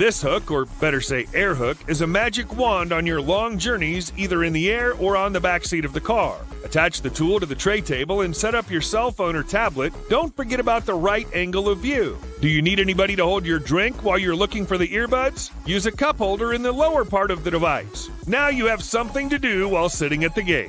This hook, or better say air hook, is a magic wand on your long journeys either in the air or on the back seat of the car. Attach the tool to the tray table and set up your cell phone or tablet. Don't forget about the right angle of view. Do you need anybody to hold your drink while you're looking for the earbuds? Use a cup holder in the lower part of the device. Now you have something to do while sitting at the gate.